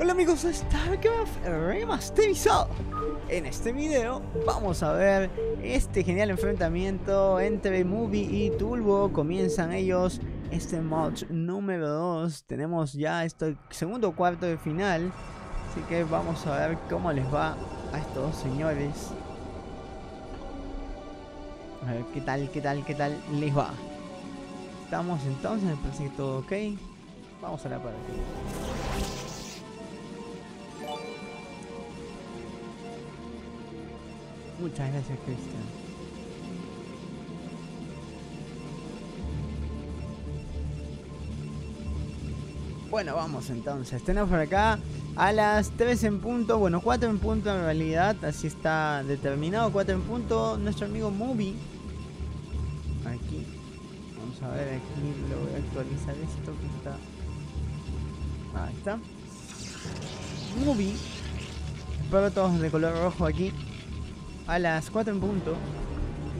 Hola amigos StarCraft Remasterizado En este video vamos a ver este genial enfrentamiento entre Movie y Turbo Comienzan ellos este match número 2 Tenemos ya este segundo cuarto de final. Así que vamos a ver cómo les va a estos dos señores. A ver qué tal, qué tal, qué tal les va Estamos entonces, me parece que todo ok. Vamos a la partida Muchas gracias, Cristian. Bueno, vamos entonces. Tenemos por acá a las 3 en punto. Bueno, 4 en punto en realidad. Así está determinado. 4 en punto. Nuestro amigo Movie. Aquí. Vamos a ver. Aquí lo voy a actualizar esto que está. Ahí está. Movie. Pero todos de color rojo aquí a las 4 en punto.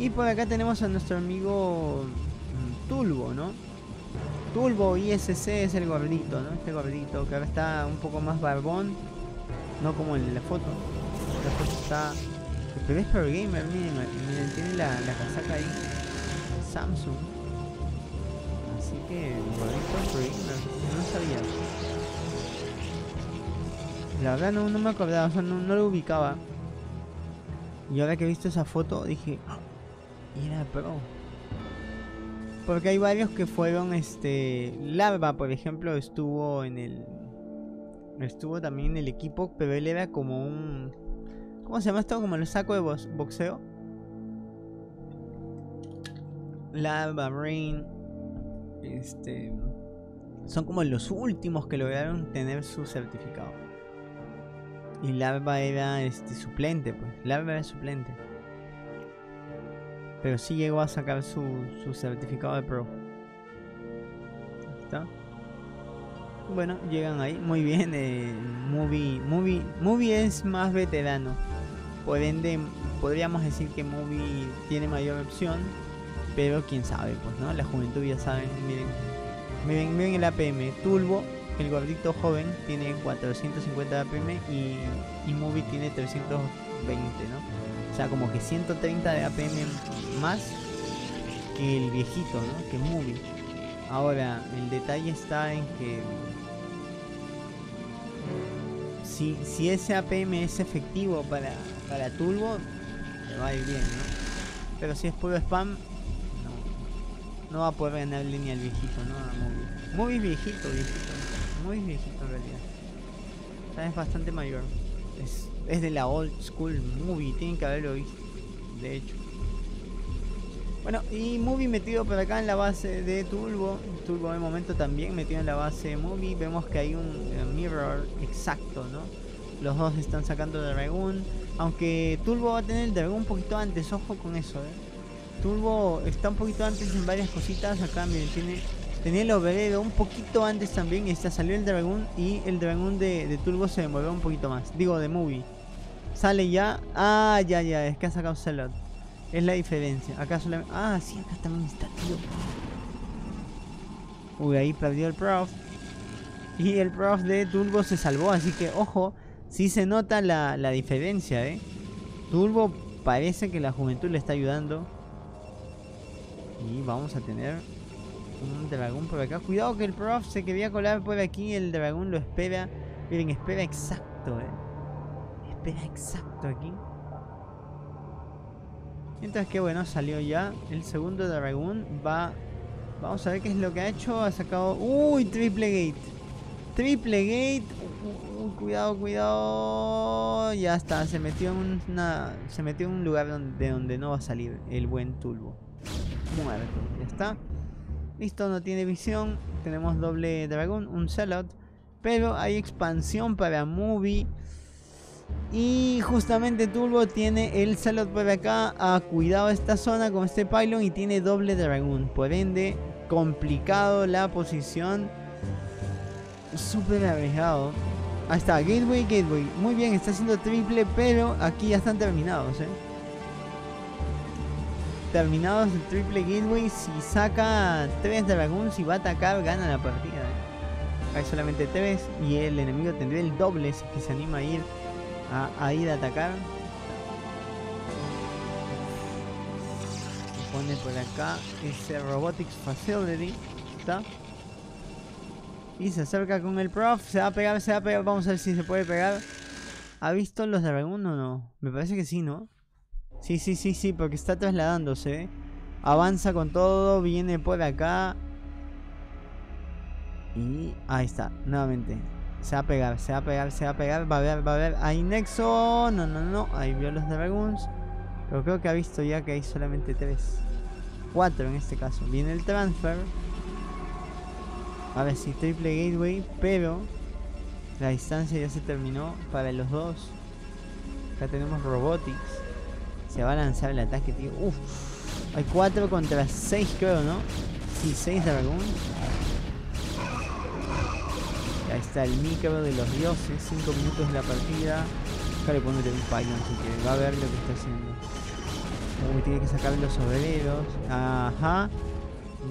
Y por acá tenemos a nuestro amigo mm, Tulbo, ¿no? Tulbo ISC es el gordito, ¿no? Este gordito que ahora está un poco más barbón. No como en la foto. La foto está... Pero es Pro Gamer, miren, miren tiene la, la, casaca ahí. Samsung. Así que no sabía. La verdad no, no me acordaba, o sea, no, no lo ubicaba. Y ahora que he visto esa foto dije, ah, era pro. Porque hay varios que fueron, este, Larva, por ejemplo, estuvo en el, estuvo también en el equipo, pero él era como un, ¿cómo se llama esto? Como el saco de boxeo. Larva, Rain, este, son como los últimos que lograron tener su certificado. Y Larva era este suplente, pues. Larva era suplente. Pero sí llegó a sacar su, su certificado de pro. ¿Está? Bueno, llegan ahí. Muy bien. Movie, movie, movie es más veterano. Por ende, podríamos decir que Movie tiene mayor opción. Pero quién sabe, pues, ¿no? La juventud ya saben. Miren, miren, miren el APM. Turbo el gordito joven tiene 450 APM y, y Movie tiene 320, ¿no? O sea, como que 130 de APM más que el viejito, ¿no? Que Movie. Ahora, el detalle está en que si, si ese APM es efectivo para, para Turbo, le va a ir bien, ¿no? Pero si es puro spam, no, no va a poder ganarle ni al viejito, ¿no? A Movie. Movie viejito, viejito muy viejito en realidad. es bastante mayor. Es, es de la old school movie, tienen que haberlo visto. De hecho. Bueno, y Movie metido por acá en la base de Turbo. Turbo de momento también metido en la base de Movie. Vemos que hay un eh, mirror exacto, ¿no? Los dos están sacando Dragon. Aunque Turbo va a tener el Dragon un poquito antes, ojo con eso, ¿eh? Turbo está un poquito antes en varias cositas. Acá miren, tiene Tenía el Overedo un poquito antes también. Esta salió el Dragon y el Dragon de, Turbo se demovió un poquito más. Digo, de Movie. Sale ya. Ah, ya, ya. Es que ha sacado Celot. Es la diferencia. Acá solamente. Ah, sí, acá también está, tío. Uy, ahí perdió el Prof. Y el Prof de Turbo se salvó. Así que, ojo. Sí se nota la, la diferencia, eh. Turbo parece que la juventud le está ayudando. Y vamos a tener un dragón por acá. Cuidado que el prof se quería colar por aquí. El dragón lo espera. Miren, espera exacto, eh. Espera exacto aquí. Mientras que bueno, salió ya. El segundo dragón va... Vamos a ver qué es lo que ha hecho. Ha sacado... ¡Uy! Triple gate. Triple gate. cuidado, cuidado. Ya está. Se metió en una... Se metió en un lugar de donde no va a salir el buen Tulbo. Muerto. Ya está. Listo, no tiene visión. Tenemos doble dragón, un Celot. Pero hay expansión para Movie. Y justamente Turbo tiene el Celot por acá. Ha cuidado esta zona con este pylon y tiene doble dragón. Por ende, complicado la posición. Súper arriesgado. Ahí está, Gateway, Gateway. Muy bien, está haciendo triple, pero aquí ya están terminados, ¿eh? Terminados el triple gateway, si saca 3 dragons y va a atacar, gana la partida. Hay solamente tres y el enemigo tendría el doble si que se anima a ir a, ir a atacar. pone por acá ese Robotics Facility. ¿Está? Y se acerca con el prof. Se va a pegar, se va a pegar. Vamos a ver si se puede pegar. ¿Ha visto los Dragon o no? Me parece que sí, ¿no? Sí, sí, sí, sí, porque está trasladándose. ¿eh? Avanza con todo, viene por acá. Y ahí está, nuevamente. Se va a pegar, se va a pegar, se va a pegar. Va a ver, va a ver. Hay nexo. No, no, no. Ahí vio los dragons. Pero creo que ha visto ya que hay solamente tres. Cuatro en este caso. Viene el transfer. A ver si triple gateway. Pero la distancia ya se terminó para los dos. Acá tenemos robotics. Se va a lanzar el ataque, tío. Uf. Hay 4 contra 6 creo, ¿no? Sí, 6 dragón. Ahí está el micro de los dioses. 5 minutos de la partida. Acá le pongo un Python si quiere. Va a ver lo que está haciendo. Uy, tiene que sacar los obreros. Ajá.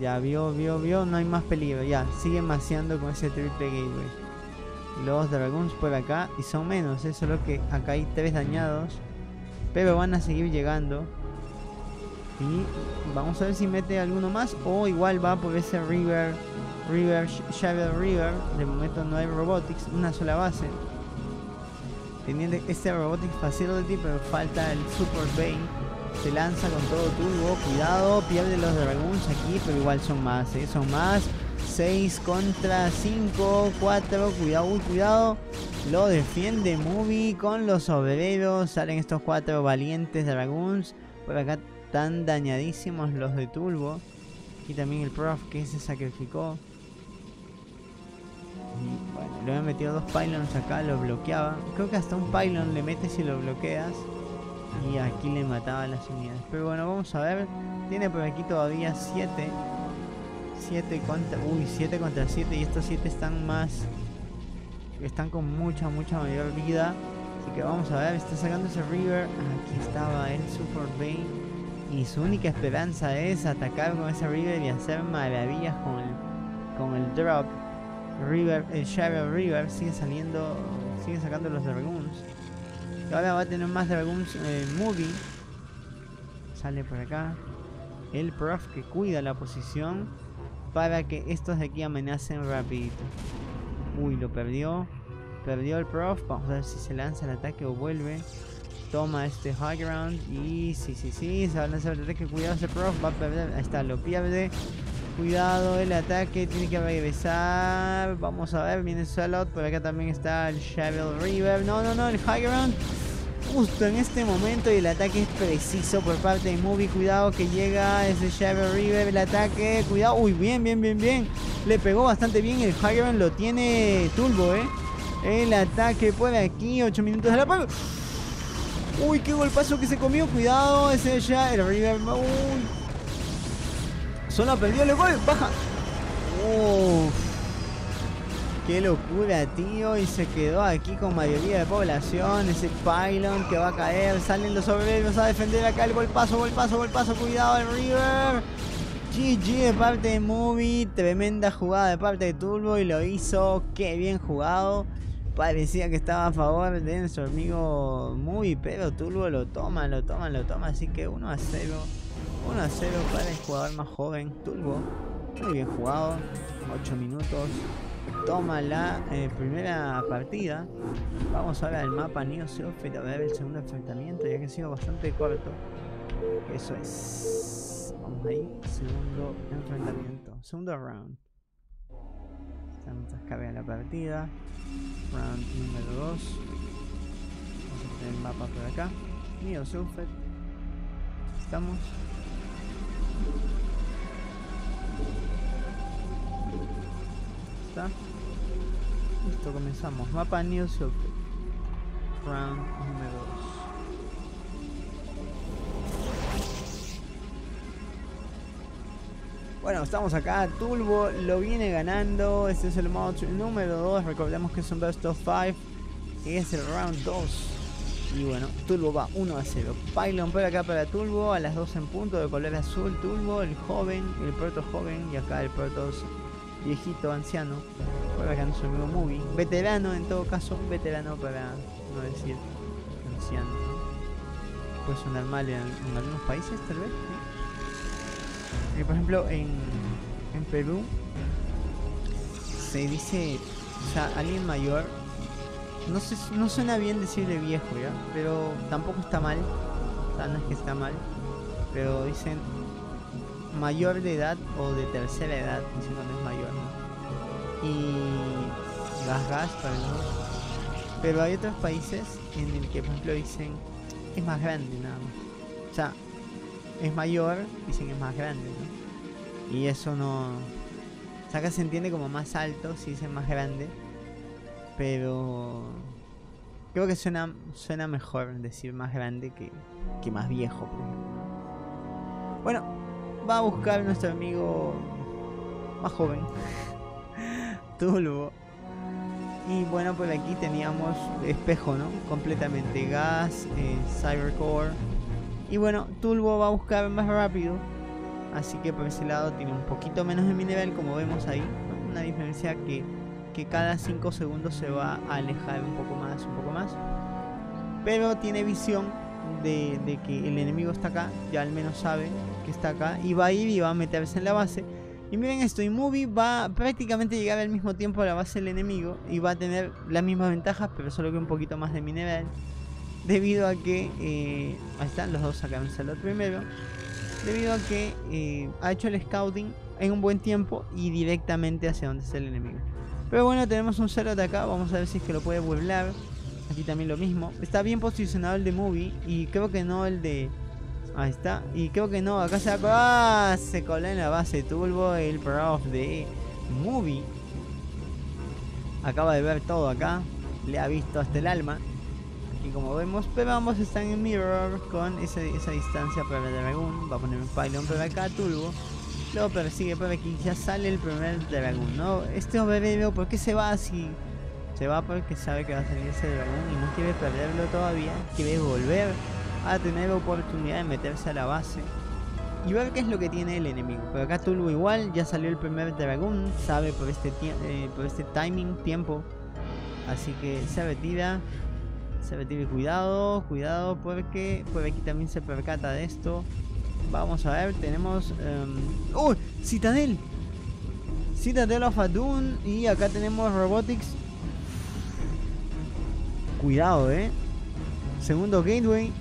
Ya vio, vio, vio. No hay más peligro. Ya, sigue maceando con ese triple gateway. Los dragons por acá. Y son menos, ¿eh? Solo que acá hay 3 dañados. Pero van a seguir llegando. Y vamos a ver si mete alguno más o igual va por ese River, River, Shadow River. De momento no hay Robotics, una sola base. Teniendo este Robotics Facility, pero falta el Super Bay. Se lanza con todo turbo, cuidado, pierde los Dragons aquí, pero igual son más, ¿eh? son más. 6 contra 5, 4, cuidado, cuidado. Lo defiende Movie con los obreros. Salen estos cuatro valientes Dragons. Por acá tan dañadísimos los de Turbo. Y también el prof que se sacrificó. Y bueno, le había metido dos pylons acá, lo bloqueaba. Creo que hasta un pylon le metes y lo bloqueas. Y aquí le mataba las unidades. Pero bueno, vamos a ver. Tiene por aquí todavía 7. 7 contra... Uy, 7 contra 7. Y estos 7 están más... Están con mucha, mucha mayor vida. Así que vamos a ver. Está sacando ese River. Aquí estaba el Super Bay y su única esperanza es atacar con ese River y hacer maravillas con el, con el drop. River, el Shadow River sigue saliendo, sigue sacando los Dragoons. Ahora va a tener más Dragoons eh, Movie. Sale por acá. El prof que cuida la posición para que estos de aquí amenacen rapidito. Uy, lo perdió. Perdió el prof. Vamos a ver si se lanza el ataque o vuelve. Toma este high ground. Y sí, sí, sí. Se va a lanzar el ataque. Cuidado ese prof. Va a perder. Ahí está, lo pierde. Cuidado el ataque. Tiene que regresar. Vamos a ver. Viene Salot. Por acá también está el Shovel River. No, no, no. El high ground. Justo en este momento. Y el ataque es preciso por parte de Movie. Cuidado que llega ese Shovel River. El ataque. Cuidado. Uy, bien, bien, bien, bien. Le pegó bastante bien. El ground lo tiene Turbo, eh. El ataque por aquí. 8 minutos de la pago. Uy, qué golpazo que se comió. Cuidado, ese ya. El River. Uy. Solo perdió el gol. Baja. Qué locura, tío. Y se quedó aquí con mayoría de población. Ese pylon que va a caer. Salen los obreros a defender acá el golpazo, golpazo, golpazo. Cuidado, el River. GG de parte de Movie. Tremenda jugada de parte de Turbo y lo hizo. Qué bien jugado parecía que estaba a favor de nuestro amigo muy, pero Turbo lo toma, lo toma, lo toma, así que 1 a 0. 1 a 0 para el jugador más joven, Turbo. Muy bien jugado, 8 minutos. Toma la eh, primera partida. Vamos ahora al mapa Neo Surfer a ver el segundo enfrentamiento, ya que ha sido bastante corto. Eso es. Vamos ahí, segundo enfrentamiento, segundo round. Estamos a la partida round número 2 vamos a tener el mapa por acá Neo Sulfet estamos está listo comenzamos mapa Neo Sulfet round número 2 Bueno, estamos acá. Turbo lo viene ganando. Este es el modo número 2. Recordemos que es un best of 5. Es el round 2. Y bueno, Turbo va 1 a 0. Pylon por acá para Turbo. A las 2 en punto de color azul. Turbo, el joven, el proto joven. Y acá el proto viejito, anciano. Por acá amigo Movie. Veterano, en todo caso, veterano para no decir anciano. ¿no? Puede sonar mal en, en algunos países, tal vez. ¿sí? Eh, por ejemplo, en, en Perú se dice, o sea, alguien mayor. No, sé, no suena bien decirle viejo, ¿ya? Pero tampoco está mal. O que está mal. Pero dicen mayor de edad o de tercera edad, dicen cuando es mayor, ¿no? Y gas gas para el Pero hay otros países en el que, por ejemplo, dicen es más grande nada más. O sea, es mayor, dicen es más grande, ¿no? Y eso no... O sea, acá se entiende como más alto si dicen más grande. Pero... Creo que suena, suena mejor decir más grande que, que más viejo, por ejemplo. Bueno, va a buscar nuestro amigo más joven, Tulbo. Y bueno, por aquí teníamos espejo, ¿no? Completamente gas, eh, cybercore. Y bueno, Tulbo va a buscar más rápido. Así que por ese lado tiene un poquito menos de mi nivel, como vemos ahí. Una diferencia que, que cada 5 segundos se va a alejar un poco más, un poco más. Pero tiene visión de, de, que el enemigo está acá, ya al menos sabe que está acá, y va a ir y va a meterse en la base. Y miren esto, y Movie va prácticamente a llegar al mismo tiempo a la base del enemigo y va a tener las mismas ventajas, pero solo que un poquito más de mi nivel. Debido a que, eh, ahí están, los dos sacaron salud primero. Debido a que eh, ha hecho el scouting en un buen tiempo y directamente hacia donde está el enemigo. Pero bueno, tenemos un cero de acá, vamos a ver si es que lo puede vuelar. Aquí también lo mismo. Está bien posicionado el de Movie y creo que no el de... Ahí está. Y creo que no, acá se va... ¡Ah! Se coló en la base Turbo el prof de Movie. Acaba de ver todo acá. Le ha visto hasta el alma. Aquí como vemos. Pero ambos están en Mirror con esa, esa distancia para el Dragon. Va a poner un pylon por acá Turbo. Luego persigue por aquí. Ya sale el primer Dragon, ¿no? Este obedeo, ¿por qué se va así? Se va porque sabe que va a salir ese dragón y no quiere perderlo todavía. Quiere volver a tener oportunidad de meterse a la base y ver qué es lo que tiene el enemigo. Pero acá Tulbo igual, ya salió el primer dragón, sabe por este, eh, por este timing, tiempo. Así que se retira. Se retira y cuidado, cuidado porque por aquí también se percata de esto. Vamos a ver, tenemos... Um... ¡Oh! Citadel. Citadel of Adun y acá tenemos Robotics Cuidado, eh. Segundo gateway.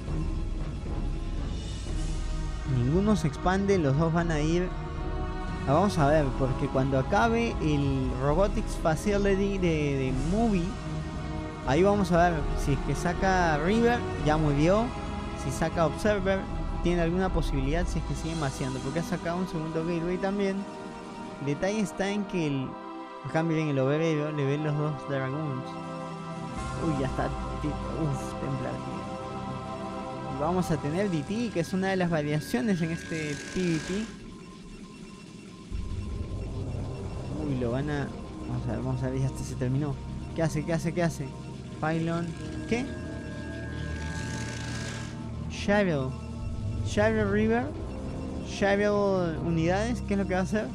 Ninguno se expande, los dos van a ir. Ah, vamos a ver, porque cuando acabe el Robotics Facility de, de Movie, ahí vamos a ver si es que saca River, ya murió. Si saca Observer, tiene alguna posibilidad si es que siguen vaciando, porque ha sacado un segundo gateway también. Detalle está en que el cambio en el overero le ven los dos Dragoons. Uy, ya está. Vamos a tener DT, que es una de las variaciones en este PvP. Uy, lo van a... Vamos a ver, vamos a ver, ya hasta se terminó. ¿Qué hace? ¿Qué hace? ¿Qué hace? Pylon. ¿Qué? Shadow. Shadow River. Shadow unidades. ¿Qué es lo que va a hacer?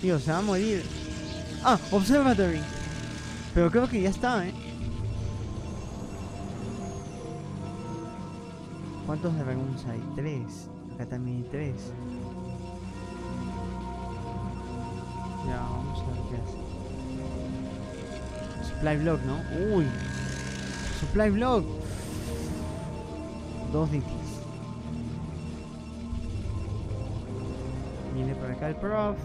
Tío, se va a morir. Ah, Observatory. Pero creo que ya está, ¿eh? ¿Cuántos dragons hay? Tres. Acá también hay tres. Ya, vamos a ver qué hace. Supply block, ¿no? Uy. Supply block. Dos DTs. Viene por acá el prof.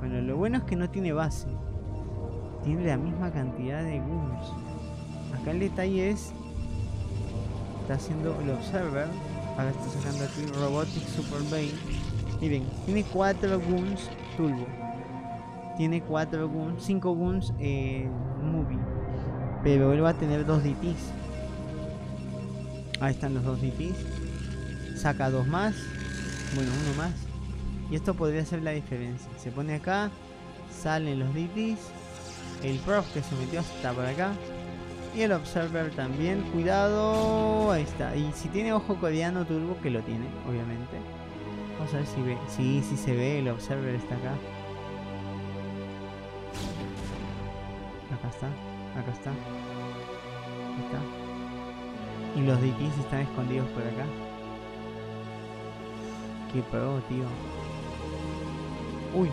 Bueno, lo bueno es que no tiene base tiene la misma cantidad de goons. Acá el detalle es está haciendo el observer. Ahora está sacando aquí Robotic Super Bay. Miren, tiene 4 goons turbo. Tiene 4 goons, 5 goons eh, movie. Pero él va a tener 2 DTs. Ahí están los 2 DTs. Saca 2 más. Bueno, uno más. Y esto podría ser la diferencia. Se pone acá. Salen los DTs el prof que se metió hasta por acá. Y el observer también. Cuidado. Ahí está. Y si tiene ojo coreano turbo, que lo tiene, obviamente. Vamos a ver si ve. Sí, sí se ve. El observer está acá. Acá está, acá está. Ahí está. Y los DTs están escondidos por acá. Qué pro, tío. Uy,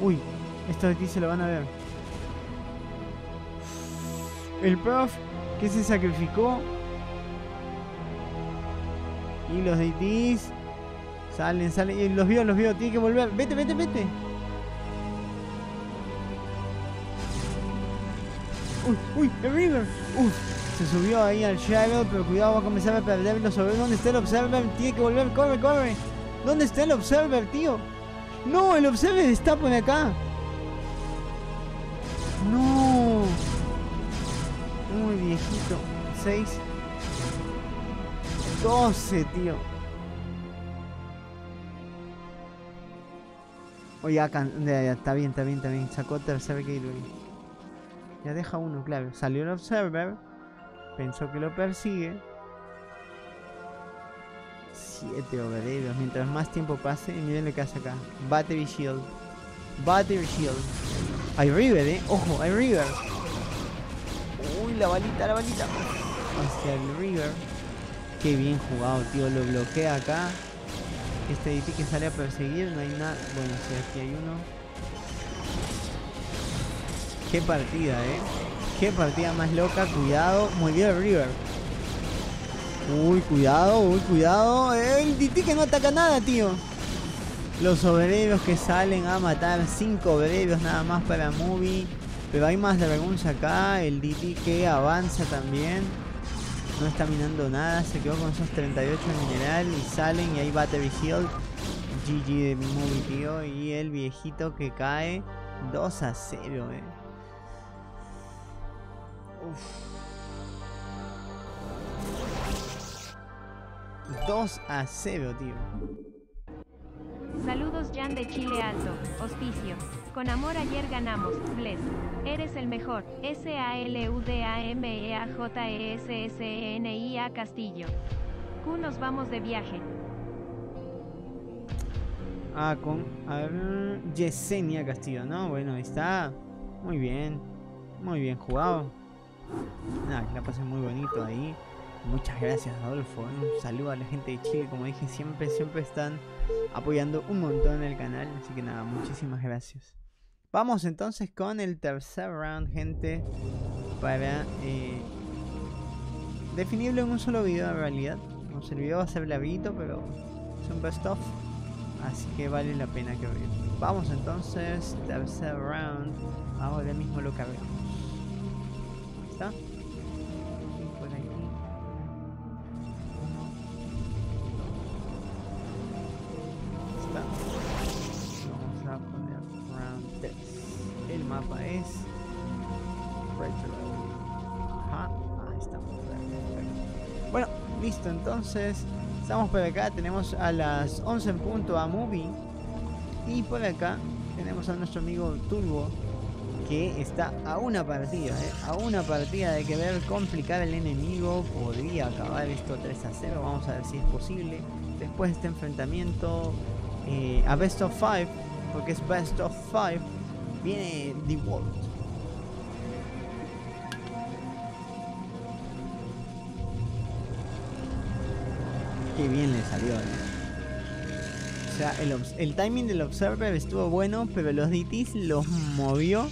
uy, estos DTs se lo van a ver. El prof que se sacrificó. Y los DTs salen, salen. Y los vio, los vio. Tiene que volver. Vete, vete, vete. Uy, uy, el River. Uf, se subió ahí al Shadow, pero cuidado, va a comenzar a perder los observer. ¿Dónde está el Observer? Tiene que volver, corre, corre. ¿Dónde está el Observer, tío? No, el Observer está por acá. No. Muy viejito. 6. 12, tío. Oye, ya, está bien, está bien, está bien. Sacó tercer gateway. Ya deja uno, claro. Salió el observer. Pensó que lo persigue. Siete obreros. Mientras más tiempo pase, y miren lo que hace acá. Battery Shield. Battery Shield. Hay River, eh. Ojo, hay River. La balita, la balita. Hacia el River. Qué bien jugado, tío. Lo bloquea acá. Este DT que sale a perseguir, no hay nada. Bueno, sí, aquí hay uno. Qué partida, eh. Qué partida más loca. Cuidado. Muy bien River. Uy, cuidado, uy, cuidado. El DT que no ataca nada, tío. Los obreros que salen a matar. Cinco obreros nada más para Movie. Pero hay más dragones acá. El DT que avanza también. No está minando nada. Se quedó con esos 38 en mineral. Y salen y ahí Battery Shield. GG de Movie, tío. Y el viejito que cae. 2 a 0, eh. Uf. 2 a 0, tío. Saludos Jan de Chile Alto, Hospicio. Con amor ayer ganamos, Bless. Eres el mejor. S-A-L-U-D-A-M-E-A-J-E-S-S-E-N-I-A Castillo. Q nos vamos de viaje. Ah, con a ver, Yesenia Castillo, ¿no? Bueno, ahí está. Muy bien. Muy bien jugado. Nada, que la pasé muy bonito ahí. Muchas gracias, Adolfo. ¿eh? Un saludo a la gente de Chile. Como dije, siempre, siempre están apoyando un montón el canal. Así que nada, muchísimas gracias. Vamos entonces con el tercer round, gente. Para eh, definirlo en un solo video en realidad. El video va a ser larguito, pero es un best of. Así que vale la pena que vean. Vamos entonces, tercer round. Ahora mismo lo cargamos. ¿Está? Estamos por acá, tenemos a las 11 en punto a Movie. Y por acá tenemos a nuestro amigo Turbo, que está a una partida, ¿eh? a una partida de que ver complicar el enemigo. Podría acabar esto 3 a 0, vamos a ver si es posible. Después de este enfrentamiento eh, a Best of 5, porque es Best of 5, viene The World. Bien le salió. O sea, el, timing del Observer estuvo bueno, pero los DTs los movió.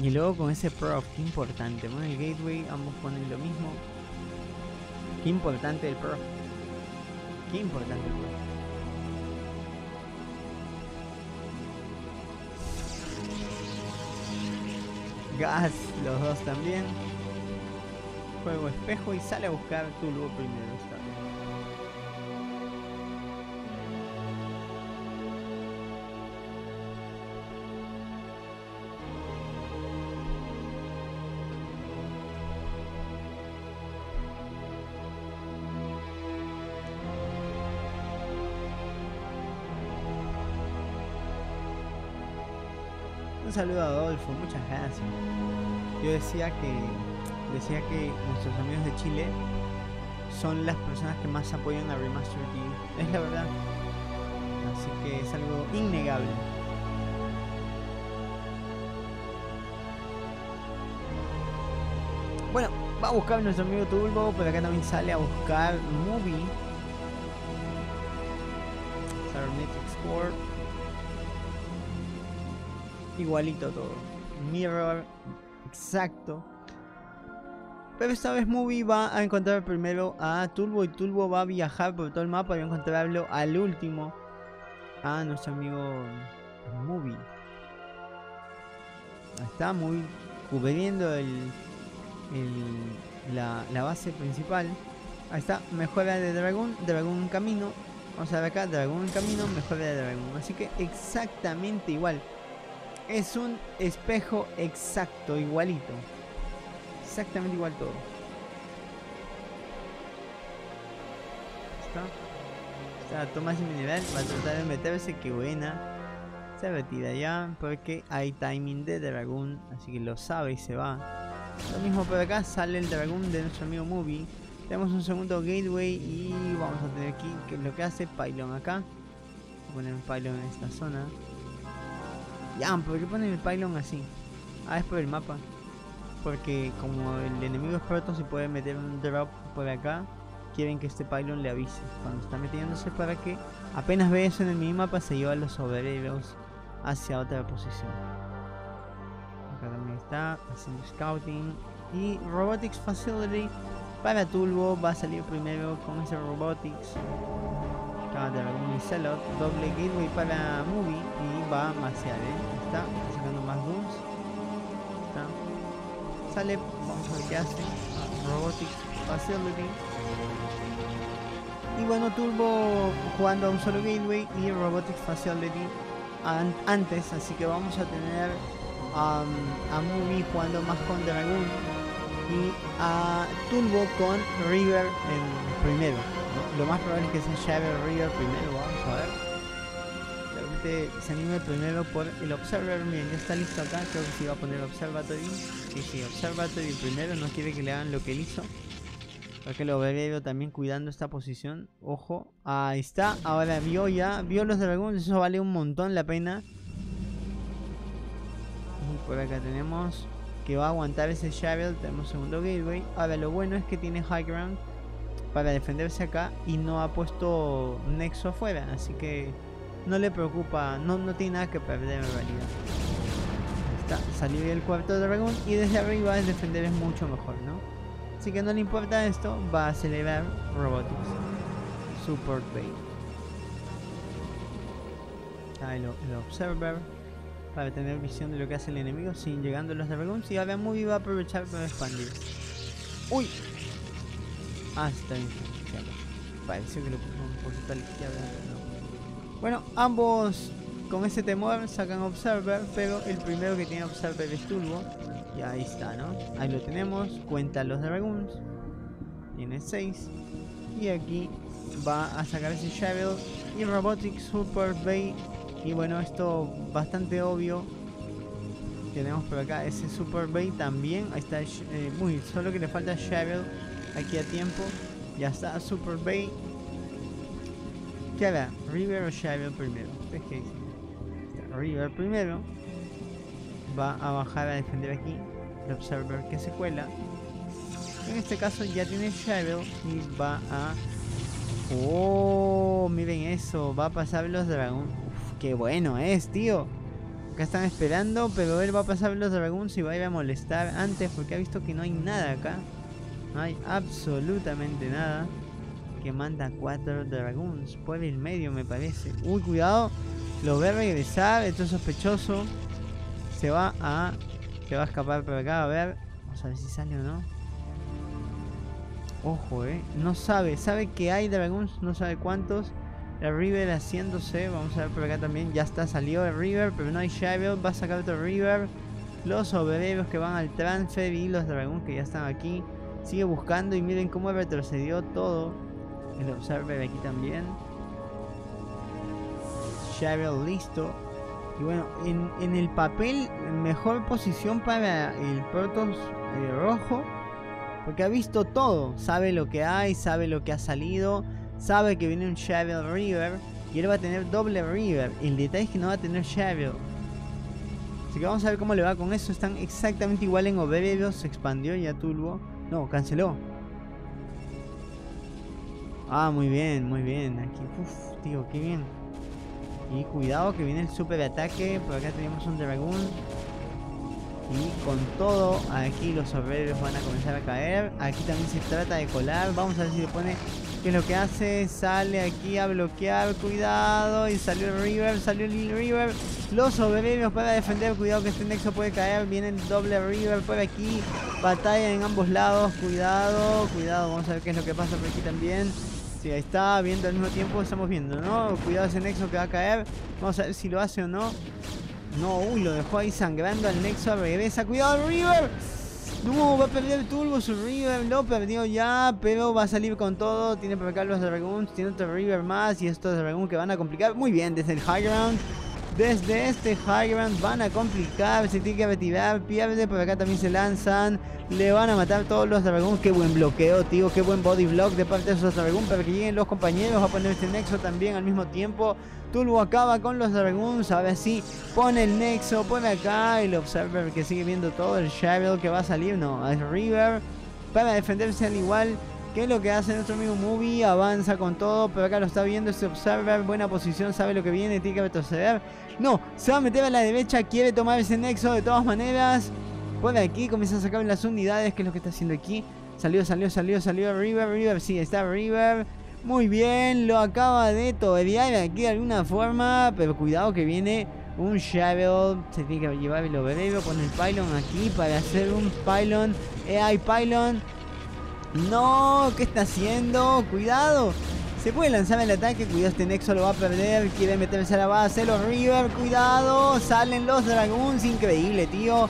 Y luego con ese prof, qué importante. el gateway, ambos ponen lo mismo. Qué importante el prof. Qué importante el prof. Gas, los dos también. Juego espejo y sale a buscar tu luego primero. Un saludo a Adolfo, muchas gracias. Yo decía que decía que nuestros amigos de Chile son las personas que más apoyan a Remaster Team. Es la verdad. Así que es algo innegable. Bueno, va a buscar nuestro amigo Turbo, pero acá también sale a buscar Movie. Cybernetic Score. Igualito todo. Mirror, exacto. Pero esta vez Movie va a encontrar primero a Turbo y Turbo va a viajar por todo el mapa y a encontrarlo al último a nuestro amigo Movie. Está muy cubriendo el, la, la, base principal. Ahí está, mejora de dragón, dragón camino. Vamos a ver acá, dragón camino, mejora de dragón. Así que exactamente igual. Es un espejo exacto, igualito. Exactamente igual todo. Está. Está Tomás Mineral va a tratar de meterse, que buena. Se retira ya porque hay timing de dragón, así que lo sabe y se va. Lo mismo por acá, sale el dragón de nuestro amigo Movie. Tenemos un segundo gateway y vamos a tener aquí que lo que hace Pylon acá. Voy a poner un pylon en esta zona. Ya, ¿por qué ponen el pylon así? Ah, es por el mapa. Porque como el enemigo es proto, se puede meter un drop por acá. Quieren que este pylon le avise cuando está metiéndose para que apenas ve eso en el minimapa se lleva a los obreros hacia otra posición. Acá también está haciendo scouting. Y Robotics Facility para Tulbo va a salir primero con ese Robotics. Acá Dragon y. Doble gateway para Movie y va a ¿eh? Está sacando más booms. Está. Sale, vamos a ver qué hace. Robotics Facility. Y bueno, Turbo jugando a un solo gateway y Robotics Facility antes, así que vamos a tener a Movie jugando más con Dragoon y a Turbo con River en primero. Lo, más probable es que sea Shaver River primero, vamos a ver. Se anime primero por el Observer. Miren, ya está listo acá. Creo que se iba a poner Observatory. Sí, sí, Observatory primero. No quiere que le hagan lo que él hizo. Porque lo veo también cuidando esta posición. Ojo. Ahí está. Ahora vio ya. Vio los dragones. Eso vale un montón la pena. Por acá tenemos que va a aguantar ese Shovel. Tenemos segundo gateway. Ahora lo bueno es que tiene high ground para defenderse acá. Y no ha puesto nexo afuera. Así que no le preocupa. No, no tiene nada que perder en realidad. Está, salió el cuarto dragón. Y desde arriba el defender es mucho mejor, ¿no? Así que no le importa esto, va a acelerar Robotics. Support Bay. Ahí lo, el Observer. Para tener visión de lo que hace el enemigo sin llegando a los dragons. Y ahora Movie va a aprovechar para expandir. ¡Uy! Ah, está bien. Parece que lo puso un poquito a la izquierda. Bueno, ambos con ese temor sacan Observer, pero el primero que tiene Observer es Turbo. Y ahí está, ¿no? Ahí lo tenemos. Cuenta los Dragoons. Tiene 6. Y aquí va a sacar ese Shovel. Y Robotics Super Bay. Y bueno, esto bastante obvio. Tenemos por acá ese Super Bay también. Ahí está. Eh, muy, solo que le falta Shovel aquí a tiempo. Ya está Super Bay. ¿Qué hará? ¿River o Shovel primero? River primero va a bajar a defender aquí el observer que se cuela en este caso ya tiene Shadow y va a oh miren eso va a pasar los dragones qué bueno es tío acá están esperando pero él va a pasar los dragones y va a ir a molestar antes porque ha visto que no hay nada acá no hay absolutamente nada que manda cuatro dragones por el medio me parece uy cuidado lo ve regresar esto es sospechoso se va a... Se va a escapar por acá, a ver. Vamos a ver si sale o no. Ojo, eh. No sabe. Sabe que hay dragons, no sabe cuántos. El River haciéndose. Vamos a ver por acá también. Ya está, salió el River, pero no hay Shadow. Va a sacar otro River. Los obreros que van al transfer y los dragons que ya están aquí. Sigue buscando y miren cómo retrocedió todo. El observer aquí también. Shadow listo. Y bueno, en, el papel, mejor posición para el Protoss eh, rojo. Porque ha visto todo. Sabe lo que hay, sabe lo que ha salido. Sabe que viene un Shadow River. Y él va a tener doble River. El detalle es que no va a tener Shadow. Así que vamos a ver cómo le va con eso. Están exactamente igual en Oberedo. Se expandió ya Tulbo. No, canceló. Ah, muy bien, muy bien. Aquí, uff, tío, qué bien. Y cuidado que viene el super ataque. Por acá tenemos un dragón. Y con todo, aquí los obreros van a comenzar a caer. Aquí también se trata de colar. Vamos a ver si le pone qué es lo que hace. Sale aquí a bloquear. Cuidado. Y salió el River. Salió el River. Los obreros para defender. Cuidado que este nexo puede caer. Viene el doble River por aquí. Batalla en ambos lados. Cuidado. Cuidado. Vamos a ver qué es lo que pasa por aquí también. Sí, ahí está, viendo al mismo tiempo, estamos viendo, ¿no? Cuidado ese nexo que va a caer. Vamos a ver si lo hace o no. No, uy, lo dejó ahí sangrando al nexo. Regresa, cuidado, River. No, va a perder el turbo su River. Lo perdió ya, pero va a salir con todo. Tiene por acá los Dragoons. Tiene otro River más. Y estos Dragoons que van a complicar. Muy bien, desde el High Ground. Desde este High Ground van a complicar. Se tiene que retirar. Pierde. Por acá también se lanzan. Le van a matar todos los Dragoons. Qué buen bloqueo, tío. Qué buen body block de parte de esos Dragoons. Para que lleguen los compañeros. A poner este nexo también al mismo tiempo. Tulbo acaba con los Dragoons. Ahora sí, pone el nexo, pone acá el Observer que sigue viendo todo. El Shadow que va a salir. No, es River. Para defenderse al igual que lo que hace nuestro amigo Movie. Avanza con todo. Pero acá lo está viendo este Observer. Buena posición, sabe lo que viene. Tiene que retroceder. No, se va a meter a la derecha. Quiere tomar ese nexo de todas maneras. Por aquí comienza a sacar las unidades. Que es lo que está haciendo aquí. Salió, salió, salió, salió River. River, sí, está River. Muy bien, lo acaba de tobear aquí de alguna forma. Pero cuidado que viene un Shadow. Se tiene que llevar el overero. Pone el pylon aquí para hacer un pylon. AI pylon. No, ¿qué está haciendo? Cuidado. Se puede lanzar el ataque. Cuidado, este Nexo lo va a perder. Quiere meterse a la base. Los River, cuidado. Salen los Dragoons. Increíble, tío.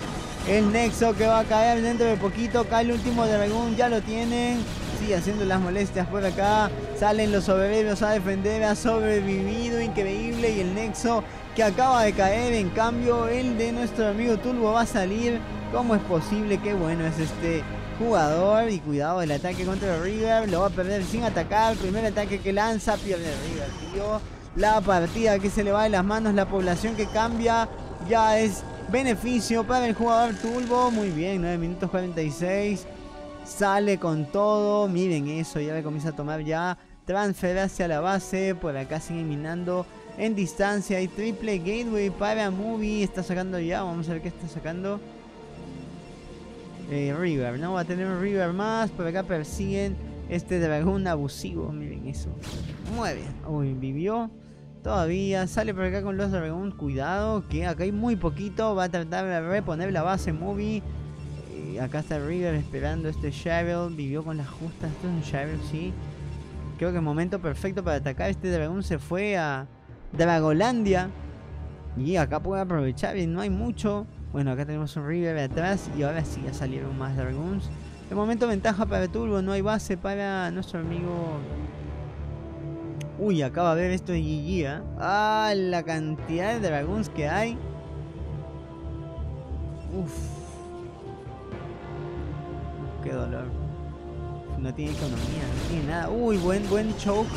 El Nexo que va a caer dentro de poquito. Cae el último Dragoon. Ya lo tienen sigue haciendo las molestias por acá. Salen los sobrevivientes a defender. Ha sobrevivido, increíble. Y el Nexo que acaba de caer. En cambio, el de nuestro amigo Turbo va a salir. ¿Cómo es posible? Qué bueno es este jugador. Y cuidado, el ataque contra River. Lo va a perder sin atacar. Primer ataque que lanza, pierde River, tío. La partida que se le va de las manos. La población que cambia. Ya es beneficio para el jugador Turbo. Muy bien, 9 minutos 46. Sale con todo. Miren eso. Ya le comienza a tomar ya. Transfer hacia la base. Por acá sigue minando en distancia. Y triple gateway para Movie. Está sacando ya. Vamos a ver qué está sacando. Eh, River, ¿no? Va a tener un River más. Por acá persiguen este dragón abusivo. Miren eso. Mueve. Uy, vivió. Todavía sale por acá con los dragón. Cuidado, que acá hay muy poquito. Va a tratar de reponer la base Movie. Eh, acá está River esperando este Shavel. Vivió con las justas. Esto es un Shavel, sí. Creo que el momento perfecto para atacar. Este dragón se fue a Dragolandia. Y acá puede aprovechar. Y no hay mucho. Bueno, acá tenemos un River atrás. Y ahora sí ya salieron más Dragons. De momento ventaja para Turbo. No hay base para nuestro amigo. Uy, acaba de ver esto de GG. ¿eh? Ah, la cantidad de Dragons que hay. Uf. Qué dolor. No tiene economía, no tiene nada. Uy, buen, buen choke.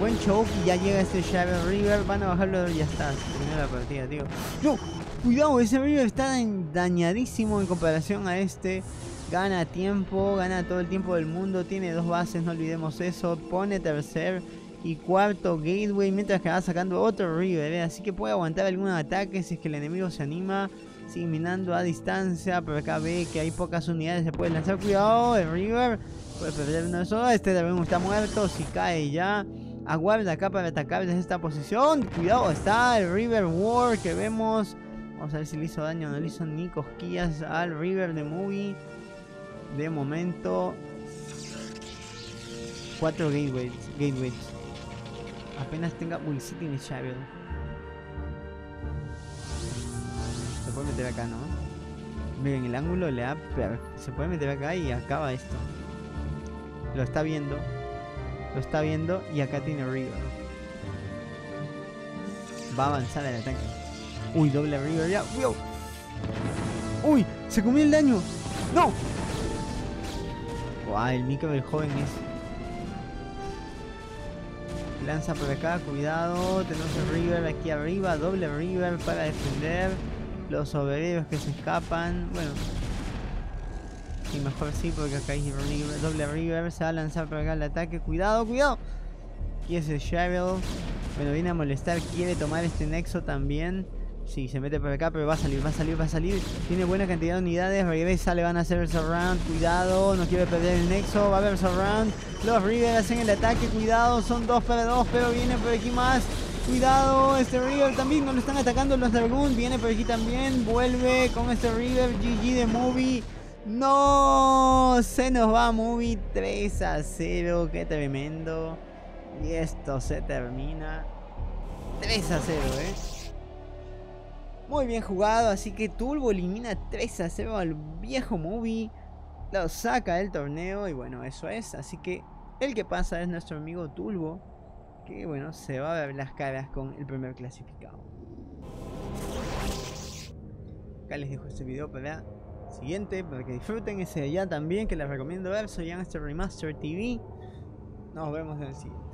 Buen choke y ya llega este Shadow River. Van a bajarlo y ya está. Se la partida, tío. ¡No! Cuidado, ese River está dañadísimo en comparación a este. Gana tiempo, gana todo el tiempo del mundo. Tiene dos bases, no olvidemos eso. Pone tercer y cuarto gateway mientras que va sacando otro River. ¿eh? Así que puede aguantar algún ataque si es que el enemigo se anima. Sigue minando a distancia. Pero acá ve que hay pocas unidades. Se puede lanzar. Cuidado, el River. Puede perder uno. Este también está muerto. Si cae ya. Aguarda acá para atacar desde esta posición. Cuidado, está el River War que vemos. Vamos a ver si le hizo daño no le hizo ni cosquillas al River de Movie. De momento. Cuatro gateways. gateways. Apenas tenga. Sí tiene Shadow. Se puede meter acá, ¿no? Miren, el ángulo le da. Se puede meter acá y acaba esto. Lo está viendo. Lo está viendo y acá tiene River. Va a avanzar el ataque. Uy, doble River ya. Uy, Uy, se comió el daño. No. Guau, el micro del joven es. Lanza por acá, cuidado. Tenemos el River aquí arriba. Doble River para defender. Los obreros que se escapan. Bueno. Y mejor sí, porque acá hay doble River. Se va a lanzar para acá el ataque. Cuidado, cuidado. Aquí es el. Bueno, viene a molestar. Quiere tomar este nexo también. Sí, se mete por acá, pero va a salir, va a salir, va a salir. Tiene buena cantidad de unidades. Regresa, le van a hacer el surround. Cuidado, no quiere perder el nexo. Va a haber surround. Los River hacen el ataque. Cuidado, son dos para dos, pero viene por aquí más. Cuidado, este River también no lo están atacando los Dragoon. Viene por aquí también. Vuelve con este River. GG de Movie. No, se nos va Movie 3 a 0. Qué tremendo. Y esto se termina 3 a 0, eh. Muy bien jugado, así que Turbo elimina 3 a 0 al viejo Movie. Lo saca del torneo y bueno, eso es. Así que el que pasa es nuestro amigo Turbo. Que bueno, se va a ver las caras con el primer clasificado. Acá les dejo este video para siguiente, para que disfruten ese de allá también, que les recomiendo ver. Soy Youngster Remaster TV. Nos vemos en el siguiente.